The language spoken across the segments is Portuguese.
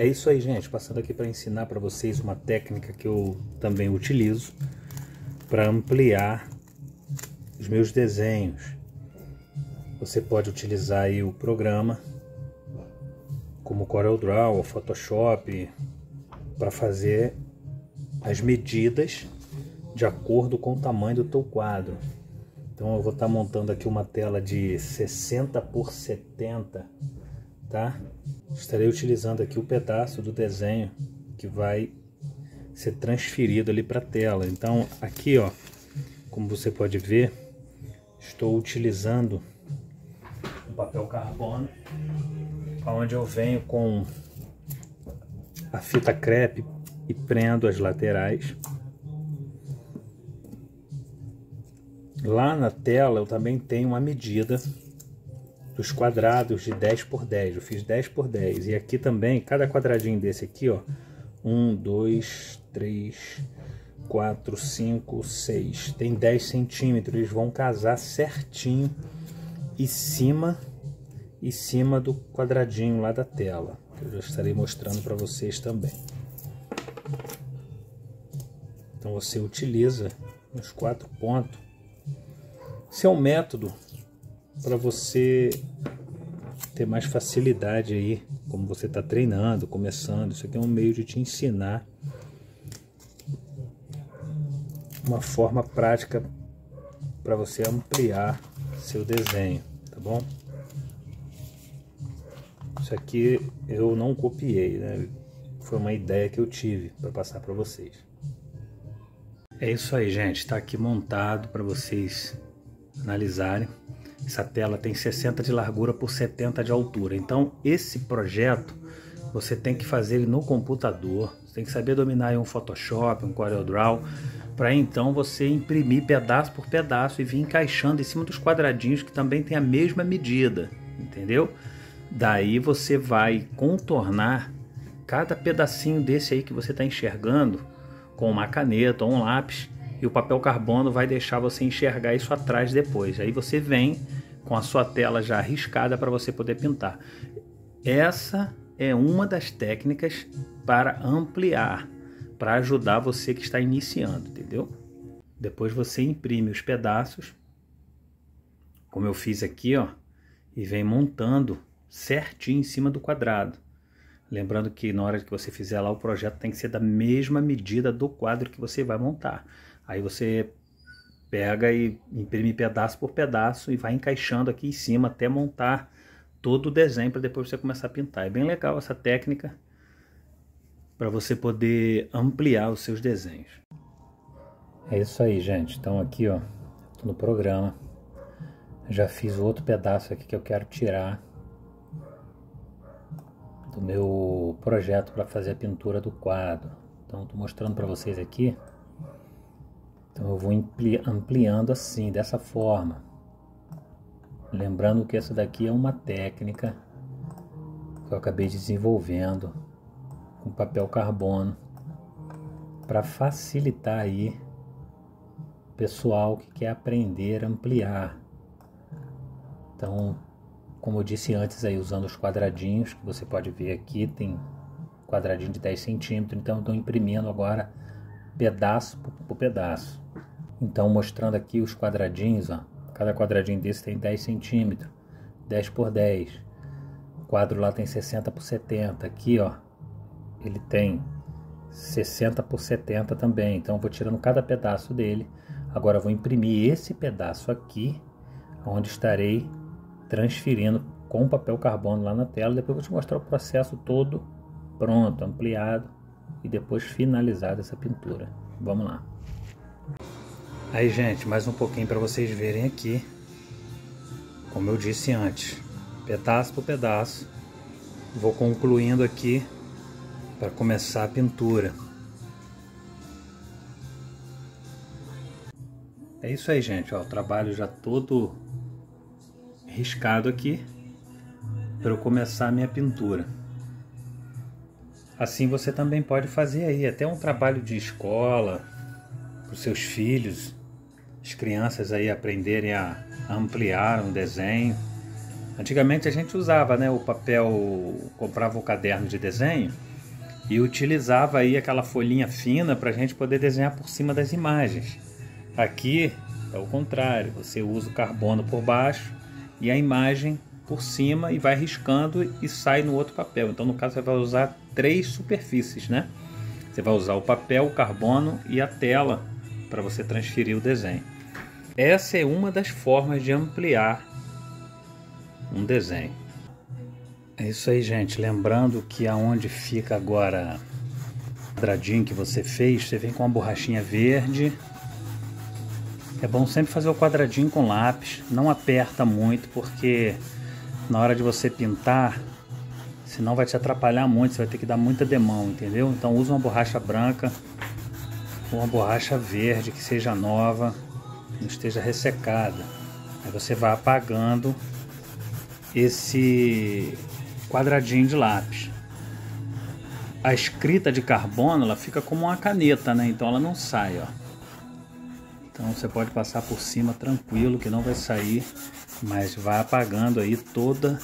É isso aí, gente. Passando aqui para ensinar para vocês uma técnica que eu também utilizo para ampliar os meus desenhos. Você pode utilizar aí o programa como CorelDRAW ou Photoshop para fazer as medidas de acordo com o tamanho do teu quadro. Então eu vou estar tá montando aqui uma tela de 60 por 70, tá? Estarei utilizando aqui o pedaço do desenho que vai ser transferido ali para a tela. Então aqui, ó, como você pode ver, estou utilizando um papel carbono, onde eu venho com a fita crepe e prendo as laterais. Lá na tela eu também tenho uma medida dos quadrados de 10 por 10. Eu fiz 10 por 10. E aqui também, cada quadradinho desse aqui, ó. 1, 2, 3, 4, 5, 6. Tem 10 centímetros. Eles vão casar certinho em cima, em cima do quadradinho lá da tela. Que eu já estarei mostrando para vocês também. Então você utiliza os quatro pontos esse é um método para você ter mais facilidade aí, como você está treinando, começando. Isso aqui é um meio de te ensinar uma forma prática para você ampliar seu desenho, tá bom? Isso aqui eu não copiei, né? Foi uma ideia que eu tive para passar para vocês. É isso aí, gente. Está aqui montado para vocês analisarem. Essa tela tem 60 de largura por 70 de altura. Então, esse projeto você tem que fazer no computador. Você tem que saber dominar um Photoshop, um CorelDRAW, para então você imprimir pedaço por pedaço e vir encaixando em cima dos quadradinhos que também tem a mesma medida, entendeu? Daí você vai contornar cada pedacinho desse aí que você está enxergando com uma caneta ou um lápis e o papel carbono vai deixar você enxergar isso atrás depois. Aí você vem com a sua tela já riscada para você poder pintar. Essa é uma das técnicas para ampliar, para ajudar você que está iniciando, entendeu? Depois você imprime os pedaços, como eu fiz aqui, ó, e vem montando certinho em cima do quadrado. Lembrando que na hora que você fizer lá o projeto tem que ser da mesma medida do quadro que você vai montar. Aí você pega e imprime pedaço por pedaço e vai encaixando aqui em cima até montar todo o desenho para depois você começar a pintar. É bem legal essa técnica para você poder ampliar os seus desenhos. É isso aí, gente. Então aqui, ó, no programa. Já fiz outro pedaço aqui que eu quero tirar do meu projeto para fazer a pintura do quadro. Então estou mostrando para vocês aqui então eu vou ampliando assim, dessa forma. Lembrando que essa daqui é uma técnica que eu acabei desenvolvendo com papel carbono para facilitar aí o pessoal que quer aprender a ampliar. Então, como eu disse antes aí, usando os quadradinhos que você pode ver aqui, tem quadradinho de 10 centímetros, então eu estou imprimindo agora pedaço por pedaço. Então, mostrando aqui os quadradinhos, ó. Cada quadradinho desse tem 10 centímetros, 10 por 10. O quadro lá tem 60 por 70. Aqui, ó, ele tem 60 por 70 também. Então, eu vou tirando cada pedaço dele. Agora, eu vou imprimir esse pedaço aqui, onde estarei transferindo com papel carbono lá na tela. Depois, eu vou te mostrar o processo todo pronto, ampliado e depois finalizada essa pintura. Vamos lá. Aí, gente, mais um pouquinho para vocês verem aqui. Como eu disse antes, pedaço por pedaço. Vou concluindo aqui para começar a pintura. É isso aí, gente. Ó, o trabalho já todo riscado aqui para eu começar a minha pintura. Assim você também pode fazer aí até um trabalho de escola para os seus filhos, as crianças aí aprenderem a ampliar um desenho. Antigamente a gente usava né, o papel, comprava o caderno de desenho e utilizava aí aquela folhinha fina para a gente poder desenhar por cima das imagens. Aqui é o contrário, você usa o carbono por baixo e a imagem por cima e vai riscando e sai no outro papel. Então no caso você vai usar três superfícies, né? Você vai usar o papel, o carbono e a tela para você transferir o desenho. Essa é uma das formas de ampliar um desenho. É isso aí, gente. Lembrando que aonde fica agora o quadradinho que você fez, você vem com uma borrachinha verde. É bom sempre fazer o quadradinho com lápis. Não aperta muito, porque na hora de você pintar, senão vai te atrapalhar muito. Você vai ter que dar muita demão, entendeu? Então usa uma borracha branca ou uma borracha verde que seja nova, não esteja ressecada. Aí você vai apagando esse quadradinho de lápis. A escrita de carbono ela fica como uma caneta, né? Então ela não sai, ó. Então você pode passar por cima tranquilo que não vai sair, mas vai apagando aí toda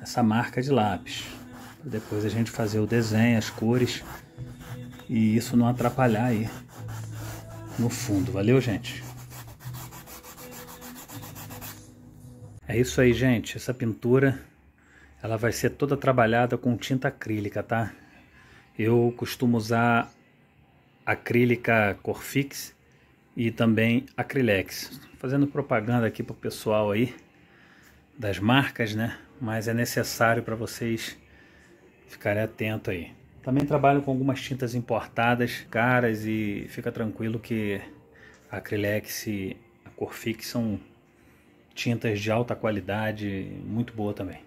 essa marca de lápis. Depois a gente fazer o desenho, as cores e isso não atrapalhar aí no fundo. Valeu, gente? É isso aí, gente. Essa pintura ela vai ser toda trabalhada com tinta acrílica, tá? Eu costumo usar acrílica Corfix e também Acrylex. Fazendo propaganda aqui pro pessoal aí das marcas, né? Mas é necessário para vocês ficarem atentos aí. Também trabalho com algumas tintas importadas, caras e fica tranquilo que a Acrylex e a Corfix são tintas de alta qualidade, muito boa também.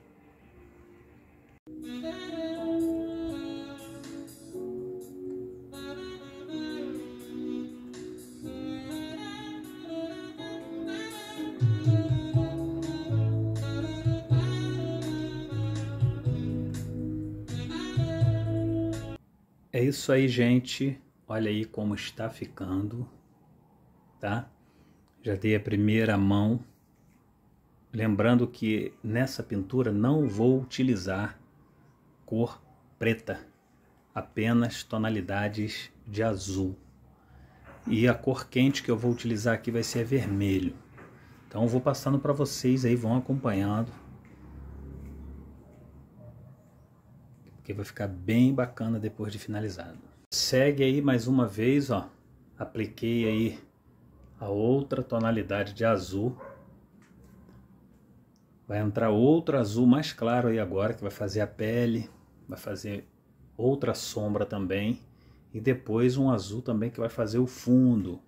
É isso aí, gente. Olha aí como está ficando, tá? Já dei a primeira mão. Lembrando que nessa pintura não vou utilizar cor preta, apenas tonalidades de azul. E a cor quente que eu vou utilizar aqui vai ser vermelho. Então vou passando para vocês aí, vão acompanhando porque vai ficar bem bacana depois de finalizado. Segue aí mais uma vez, ó, apliquei aí a outra tonalidade de azul. Vai entrar outro azul mais claro aí agora, que vai fazer a pele, vai fazer outra sombra também. E depois um azul também que vai fazer o fundo.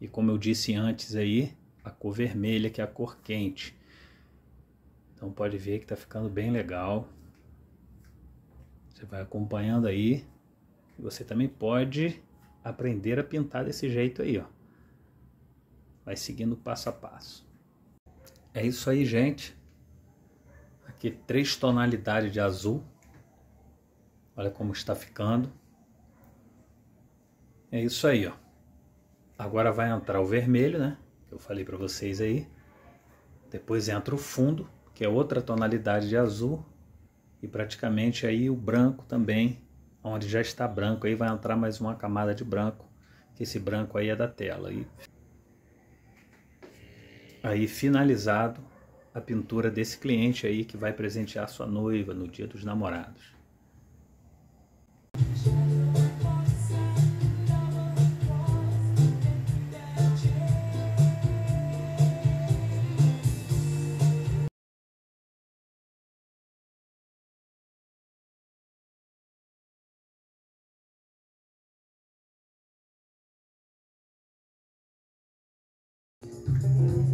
E como eu disse antes aí, a cor vermelha que é a cor quente. Então pode ver que tá ficando bem legal. Você vai acompanhando aí. Você também pode aprender a pintar desse jeito aí, ó. Vai seguindo passo a passo. É isso aí, gente. Aqui três tonalidades de azul. Olha como está ficando. É isso aí, ó. Agora vai entrar o vermelho, né? Que eu falei para vocês aí. Depois entra o fundo, que é outra tonalidade de azul e praticamente aí o branco também, onde já está branco, aí vai entrar mais uma camada de branco, que esse branco aí é da tela. E aí finalizado a pintura desse cliente aí que vai presentear sua noiva no dia dos namorados.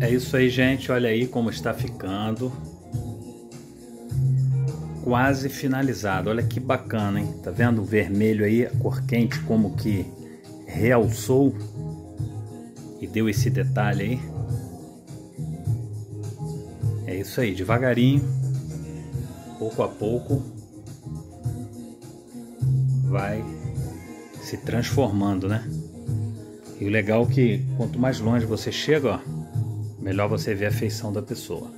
É isso aí, gente. Olha aí como está ficando. Quase finalizado. Olha que bacana, hein? Tá vendo o vermelho aí, a cor quente, como que realçou e deu esse detalhe aí. É isso aí, devagarinho, pouco a pouco, vai se transformando, né? E o legal é que quanto mais longe você chega, ó, melhor você ver a feição da pessoa.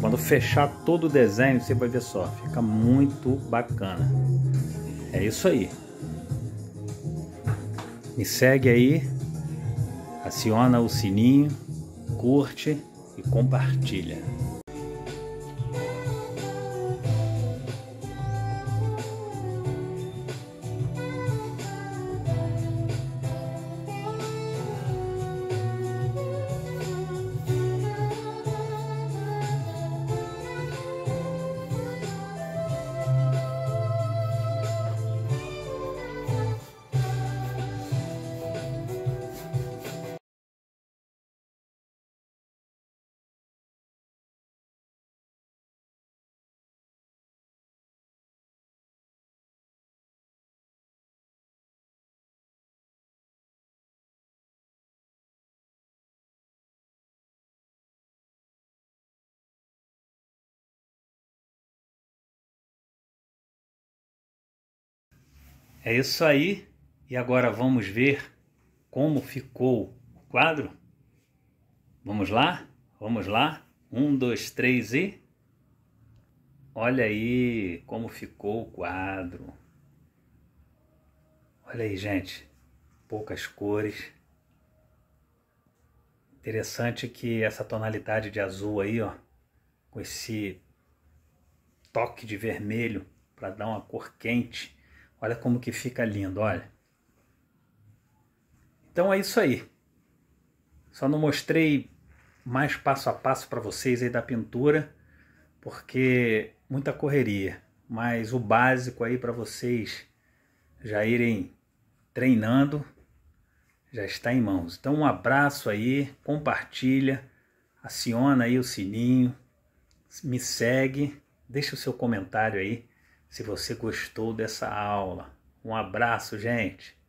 Quando fechar todo o desenho, você vai ver só, fica muito bacana. É isso aí. Me segue aí, aciona o sininho, curte e compartilha. É isso aí. E agora vamos ver como ficou o quadro? Vamos lá? Vamos lá? Um, dois, três e. Olha aí como ficou o quadro. Olha aí, gente. Poucas cores. Interessante que essa tonalidade de azul aí, ó, com esse toque de vermelho para dar uma cor quente Olha como que fica lindo, olha. Então é isso aí. Só não mostrei mais passo a passo para vocês aí da pintura, porque muita correria. Mas o básico aí para vocês já irem treinando já está em mãos. Então um abraço aí, compartilha, aciona aí o sininho, me segue, deixa o seu comentário aí se você gostou dessa aula. Um abraço, gente!